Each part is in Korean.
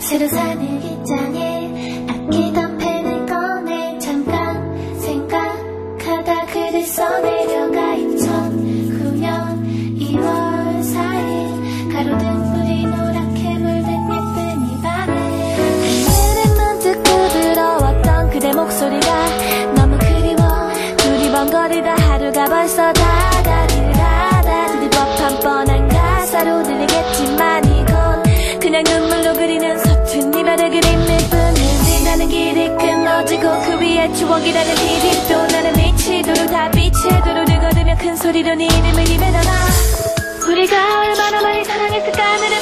새로 산 일기장에 아끼던 펜을 꺼내 잠깐 생각하다 글을 써내려가 2009년 2월 4일 가로등 물이 노랗게 물든 예쁜 이 밤에 하늘에 문득 부드러웠던 그대 목소리가 너무 그리워 두리번거리다 하루가 벌써 다 추억이라는 또 나는 미치도록 다 빛에 도로를 걸으며 큰 소리로 네 이름을 입에 담아 우리가 얼마나 많이 사랑했을까 하늘에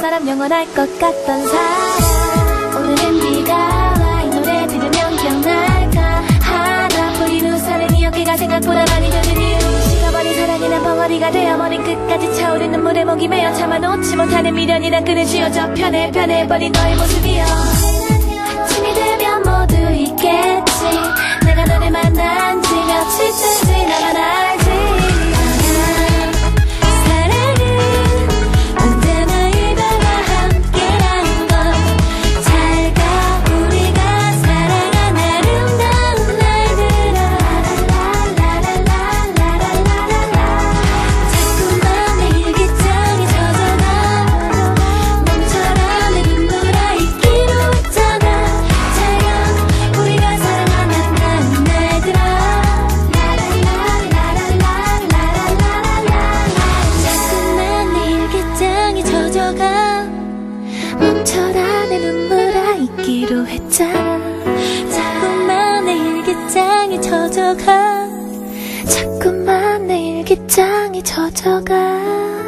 사람 영원할 것 같던 사람. 오늘은 비가 와 이 노래 들으면 기억날까? 하나 뿌린 우산은 이 어깨가 생각보다 많이 이유 식어버린 사랑이 난 벙어리가 되어 머린 끝까지 차오른 눈물에 목이 메어 참아놓지 못하는 미련이란 끈을 쥐어 져 편해 편해버린 너의 모습이여 있기로 했잖아 자꾸만 내 일기장이 젖어가. 자꾸만 내 일기장이 젖어가